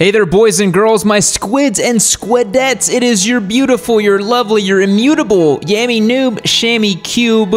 Hey there, boys and girls, my squids and squidettes. It is your beautiful, your lovely, your immutable Yammie Noob Shammy Cube.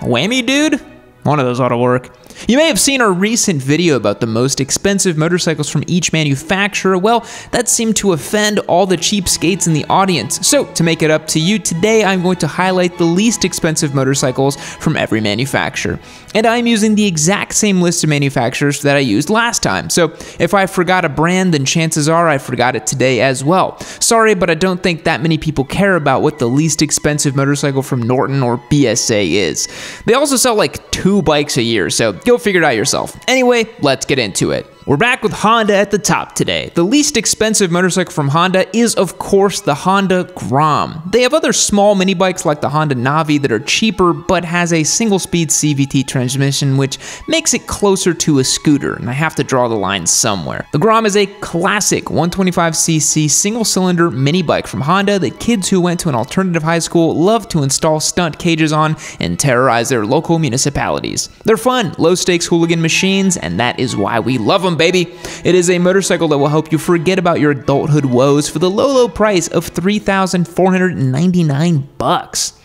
Whammy dude? One of those ought to work. You may have seen our recent video about the most expensive motorcycles from each manufacturer. Well, that seemed to offend all the cheapskates in the audience. So, to make it up to you, today I'm going to highlight the least expensive motorcycles from every manufacturer. And I'm using the exact same list of manufacturers that I used last time. So, if I forgot a brand, then chances are I forgot it today as well. Sorry, but I don't think that many people care about what the least expensive motorcycle from Norton or BSA is. They also sell like two bikes a year, so go figure it out yourself. Anyway, let's get into it. We're back with Honda at the top today. The least expensive motorcycle from Honda is, of course, the Honda Grom. They have other small mini bikes like the Honda Navi that are cheaper but has a single speed CVT transmission, which makes it closer to a scooter, and I have to draw the line somewhere. The Grom is a classic 125cc single cylinder mini bike from Honda that kids who went to an alternative high school love to install stunt cages on and terrorize their local municipalities. They're fun, low stakes hooligan machines, and that is why we love them baby. It is a motorcycle that will help you forget about your adulthood woes for the low, low price of 3,499 bucks.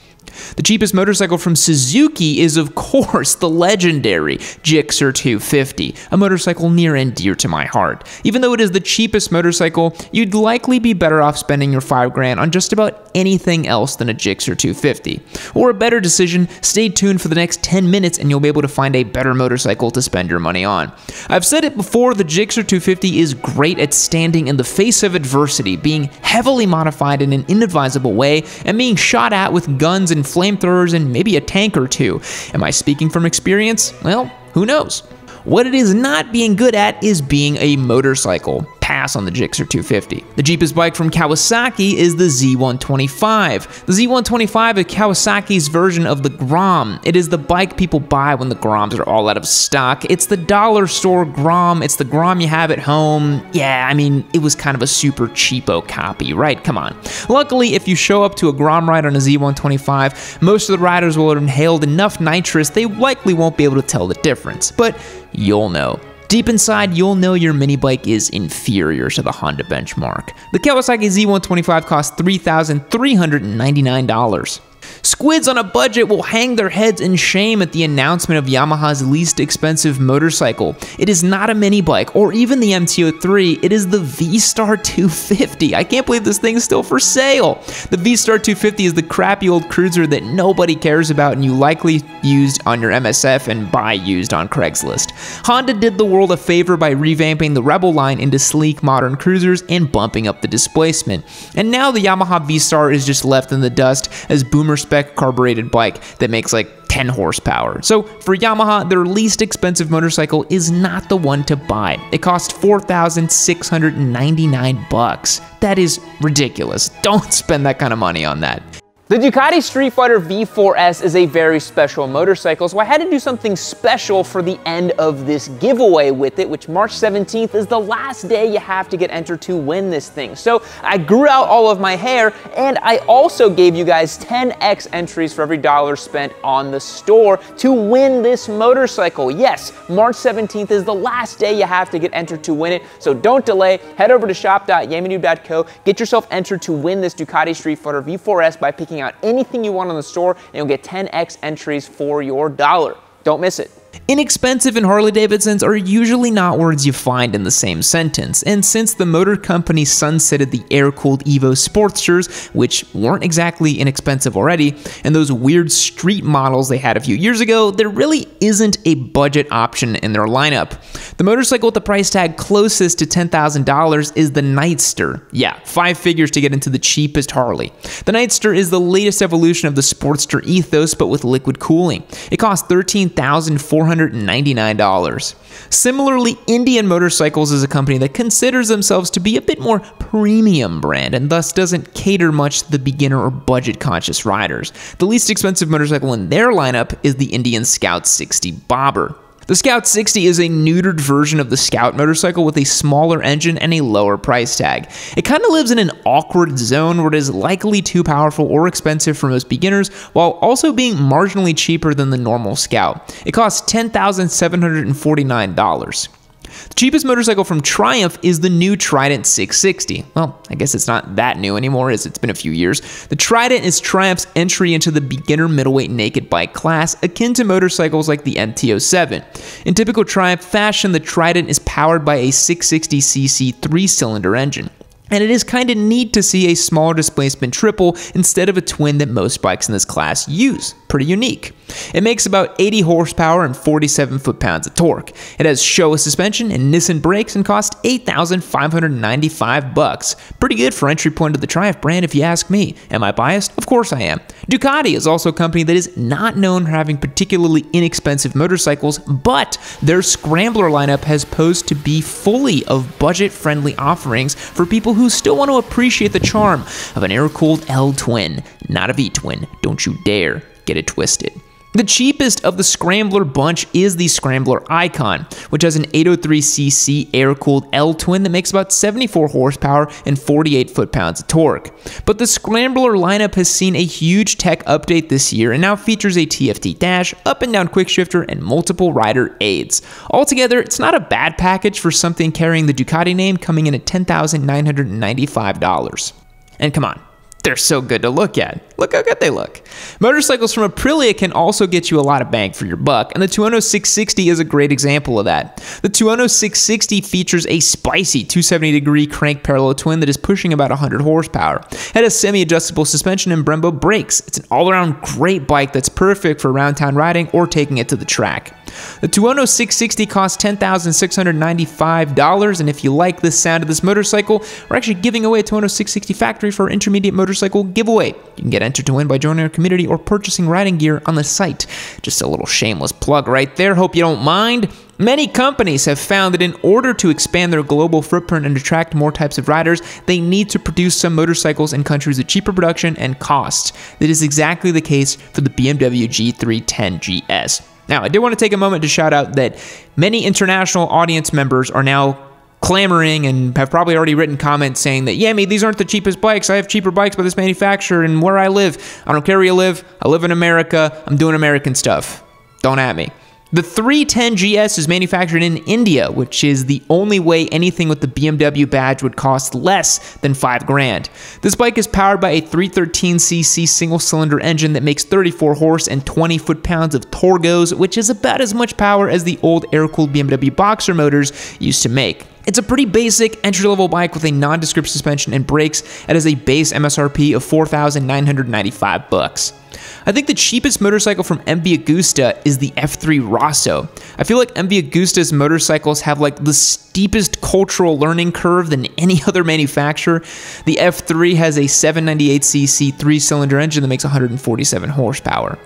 The cheapest motorcycle from Suzuki is, of course, the legendary Gixxer 250, a motorcycle near and dear to my heart. Even though it is the cheapest motorcycle, you'd likely be better off spending your 5 grand on just about anything else than a Gixxer 250. Or a better decision, stay tuned for the next 10 minutes and you'll be able to find a better motorcycle to spend your money on. I've said it before, the Gixxer 250 is great at standing in the face of adversity, being heavily modified in an inadvisable way, and being shot at with guns and flamethrowers and maybe a tank or two. Am I speaking from experience? Well, who knows? What it is not being good at is being a motorcycle pass on the Gixxer 250. The cheapest bike from Kawasaki is the Z125. The Z125 is Kawasaki's version of the Grom. It is the bike people buy when the Groms are all out of stock. It's the dollar store Grom. It's the Grom you have at home. Yeah, I mean, it was kind of a super cheapo copy, right? Come on. Luckily, if you show up to a Grom ride on a Z125, most of the riders will have inhaled enough nitrous they likely won't be able to tell the difference. But you'll know. Deep inside, you'll know your mini bike is inferior to the Honda benchmark. The Kawasaki Z125 costs $3,399. Squids on a budget will hang their heads in shame at the announcement of Yamaha's least expensive motorcycle. It is not a mini bike or even the MT-03, it is the V-Star 250. I can't believe this thing is still for sale. The V-Star 250 is the crappy old cruiser that nobody cares about and you likely used on your MSF and buy used on Craigslist. Honda did the world a favor by revamping the Rebel line into sleek modern cruisers and bumping up the displacement. And now the Yamaha V-Star is just left in the dust as boomer carbureted bike that makes like 10 horsepower. So for Yamaha, their least expensive motorcycle is not the one to buy. It costs 4,699 bucks. That is ridiculous. Don't spend that kind of money on that. The Ducati Streetfighter V4S is a very special motorcycle, so I had to do something special for the end of this giveaway with it, which March 17th is the last day you have to get entered to win this thing. So I grew out all of my hair, and I also gave you guys 10x entries for every dollar spent on the store to win this motorcycle. Yes, March 17th is the last day you have to get entered to win it, so don't delay. Head over to shop.yammienoob.co, get yourself entered to win this Ducati Streetfighter V4S by picking out anything you want on the store, and you'll get 10x entries for your dollar. Don't miss it. Inexpensive and Harley Davidsons are usually not words you find in the same sentence, and since the motor company sunsetted the air cooled Evo Sportsters, which weren't exactly inexpensive already, and those weird street models they had a few years ago, there really isn't a budget option in their lineup. The motorcycle with the price tag closest to $10,000 is the Nightster. Yeah, five figures to get into the cheapest Harley. The Nightster is the latest evolution of the Sportster ethos, but with liquid cooling. It costs $13,400 $499. Similarly, Indian Motorcycles is a company that considers themselves to be a bit more premium brand and thus doesn't cater much to the beginner or budget conscious riders. The least expensive motorcycle in their lineup is the Indian Scout 60 Bobber. The Scout 60 is a neutered version of the Scout motorcycle with a smaller engine and a lower price tag. It kind of lives in an awkward zone where it is likely too powerful or expensive for most beginners, while also being marginally cheaper than the normal Scout. It costs $10,749. The cheapest motorcycle from Triumph is the new Trident 660. Well, I guess it's not that new anymore, as it's been a few years. The Trident is Triumph's entry into the beginner middleweight naked bike class, akin to motorcycles like the MT07. In typical Triumph fashion, the Trident is powered by a 660cc three cylinder engine. And it is kind of neat to see a smaller displacement triple instead of a twin that most bikes in this class use. Pretty unique. It makes about 80 horsepower and 47 foot-pounds of torque. It has Showa suspension and Nissin brakes and costs 8,595 bucks. Pretty good for entry point of the Triumph brand if you ask me. Am I biased? Of course I am. Ducati is also a company that is not known for having particularly inexpensive motorcycles, but their Scrambler lineup has posed to be fully of budget-friendly offerings for people who still want to appreciate the charm of an air-cooled L-twin, not a V-twin. Don't you dare get it twisted. The cheapest of the Scrambler bunch is the Scrambler Icon, which has an 803cc air-cooled L-twin that makes about 74 horsepower and 48 foot-pounds of torque. But the Scrambler lineup has seen a huge tech update this year and now features a TFT dash, up and down quick shifter, and multiple rider aids. Altogether, it's not a bad package for something carrying the Ducati name coming in at $10,995. And come on, they're so good to look at. Look how good they look. Motorcycles from Aprilia can also get you a lot of bang for your buck, and the Tuono 660 is a great example of that. The Tuono 660 features a spicy 270 degree crank parallel twin that is pushing about 100 horsepower. It has semi-adjustable suspension and Brembo brakes. It's an all-around great bike that's perfect for around town riding or taking it to the track. The Tuono 660 costs $10,695, and if you like the sound of this motorcycle, we're actually giving away a Tuono 660 factory for our intermediate motorcycle giveaway. You can get entered to win by joining our community or purchasing riding gear on the site. Just a little shameless plug right there. Hope you don't mind. Many companies have found that in order to expand their global footprint and attract more types of riders, they need to produce some motorcycles in countries with cheaper production and costs. That is exactly the case for the BMW G310 GS. Now, I did want to take a moment to shout out that many international audience members are now clamoring and have probably already written comments saying that, yeah, me, these aren't the cheapest bikes. I have cheaper bikes by this manufacturer and where I live. I don't care where you live. I live in America. I'm doing American stuff. Don't at me. The 310 GS is manufactured in India, which is the only way anything with the BMW badge would cost less than 5 grand. This bike is powered by a 313cc single cylinder engine that makes 34 horse and 20 foot pounds of Torgos, which is about as much power as the old air cooled BMW Boxer motors used to make. It's a pretty basic entry-level bike with a nondescript suspension and brakes and has a base MSRP of 4,995 bucks. I think the cheapest motorcycle from MV Agusta is the F3 Rosso. I feel like MV Agusta's motorcycles have like the steepest cultural learning curve than any other manufacturer. The F3 has a 798cc three-cylinder engine that makes 147 horsepower.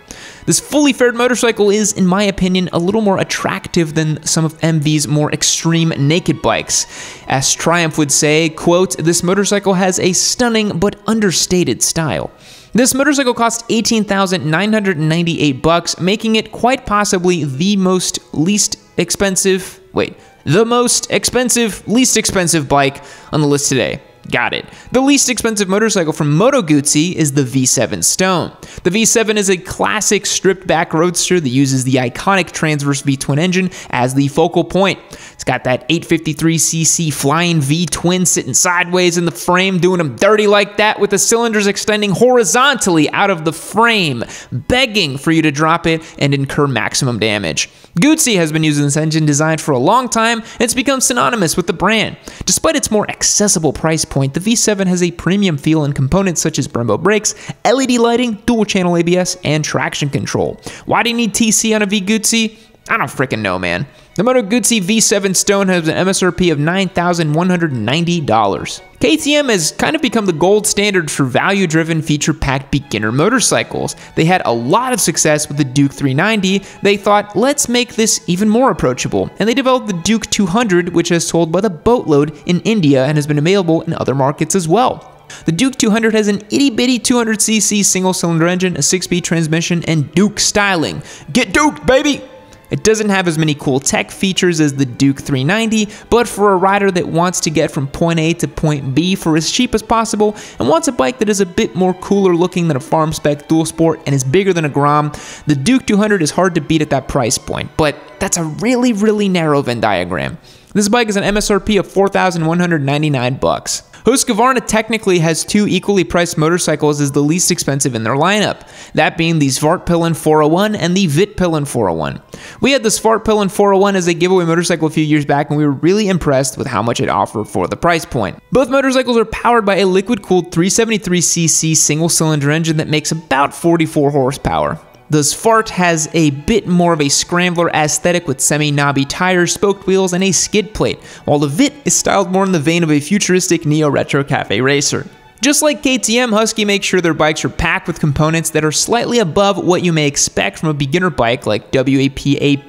This fully fared motorcycle is, in my opinion, a little more attractive than some of MV's more extreme naked bikes. As Triumph would say, quote, this motorcycle has a stunning but understated style. This motorcycle cost 18,998 bucks, making it quite possibly the most least expensive, wait, the most expensive, least expensive bike on the list today. Got it. The least expensive motorcycle from Moto Guzzi is the V7 Stone. The V7 is a classic stripped back roadster that uses the iconic transverse V twin engine as the focal point. It's got that 853cc flying V twin sitting sideways in the frame, doing them dirty like that with the cylinders extending horizontally out of the frame, begging for you to drop it and incur maximum damage. Guzzi has been using this engine design for a long time, and it's become synonymous with the brand. Despite its more accessible price point, the V7 has a premium feel in components such as Brembo brakes, LED lighting, dual channel ABS, and traction control. Why do you need TC on a V Guzzi? I don't freaking know, man. The Moto Guzzi V7 Stone has an MSRP of $9,190. KTM has kind of become the gold standard for value driven, feature packed beginner motorcycles. They had a lot of success with the Duke 390. They thought, let's make this even more approachable. And they developed the Duke 200, which has sold by the boatload in India and has been available in other markets as well. The Duke 200 has an itty bitty 200cc single cylinder engine, a 6 speed transmission, and Duke styling. Get Duke, baby! It doesn't have as many cool tech features as the Duke 390, but for a rider that wants to get from point A to point B for as cheap as possible and wants a bike that is a bit more cooler looking than a farm spec dual sport and is bigger than a Grom, the Duke 200 is hard to beat at that price point, but that's a really, really narrow Venn diagram. This bike is an MSRP of 4,199 bucks. Husqvarna technically has two equally priced motorcycles as the least expensive in their lineup, that being the Svartpilen 401 and the Vitpilen 401. We had the Svartpilen 401 as a giveaway motorcycle a few years back and we were really impressed with how much it offered for the price point. Both motorcycles are powered by a liquid-cooled 373cc single-cylinder engine that makes about 44 horsepower. The Svart has a bit more of a scrambler aesthetic with semi-knobby tires, spoked wheels, and a skid plate, while the Vit is styled more in the vein of a futuristic neo-retro cafe racer. Just like KTM, Husky makes sure their bikes are packed with components that are slightly above what you may expect from a beginner bike like WAPA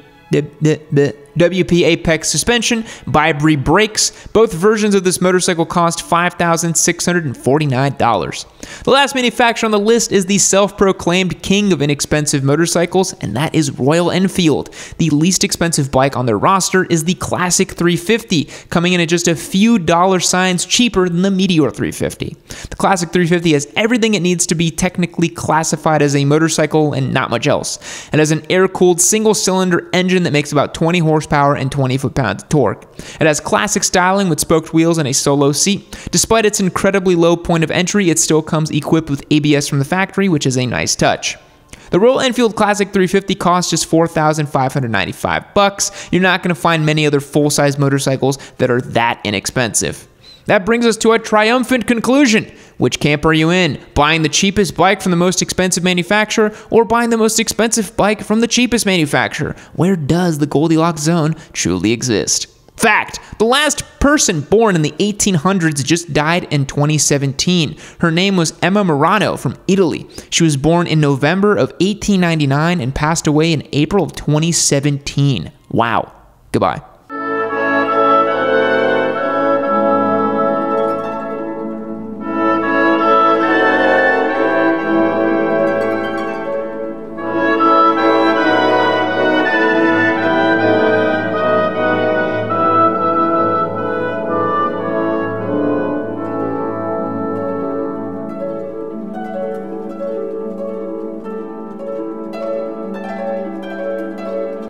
WP Apex suspension, ByBre brakes. Both versions of this motorcycle cost $5,649. The last manufacturer on the list is the self-proclaimed king of inexpensive motorcycles, and that is Royal Enfield. The least expensive bike on their roster is the Classic 350, coming in at just a few dollar signs cheaper than the Meteor 350. The Classic 350 has everything it needs to be technically classified as a motorcycle and not much else. It has an air-cooled single-cylinder engine that makes about 20 horsepower and 20 foot-pounds of torque. It has classic styling with spoked wheels and a solo seat. Despite its incredibly low point of entry, it still comes equipped with ABS from the factory, which is a nice touch. The Royal Enfield Classic 350 costs just 4,595 bucks. You're not going to find many other full-size motorcycles that are that inexpensive. That brings us to a triumphant conclusion. Which camp are you in? Buying the cheapest bike from the most expensive manufacturer or buying the most expensive bike from the cheapest manufacturer? Where does the Goldilocks zone truly exist? Fact The last person born in the 1800s just died in 2017. Her name was Emma Morano from Italy. She was born in November of 1899 and passed away in April of 2017. Wow. Goodbye.